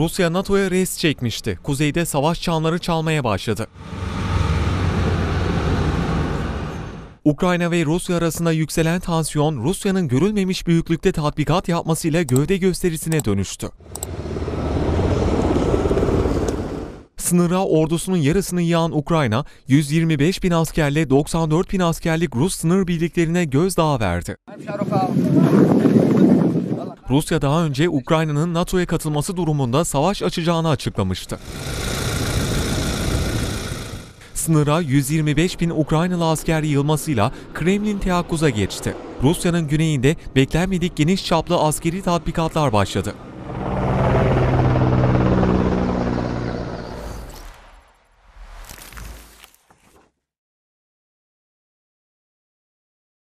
Rusya NATO'ya res çekmişti. Kuzeyde savaş çanları çalmaya başladı. Ukrayna ve Rusya arasında yükselen tansiyon Rusya'nın görülmemiş büyüklükte tatbikat yapmasıyla gövde gösterisine dönüştü. Sınıra ordusunun yarısını yığan Ukrayna, 125 bin askerle 94 bin askerlik Rus sınır birliklerine gözdağı verdi. Rusya daha önce Ukrayna'nın NATO'ya katılması durumunda savaş açacağını açıklamıştı. Sınıra 125 bin Ukraynalı asker yığılmasıyla Kremlin teyakkuza geçti. Rusya'nın güneyinde beklenmedik geniş çaplı askeri tatbikatlar başladı.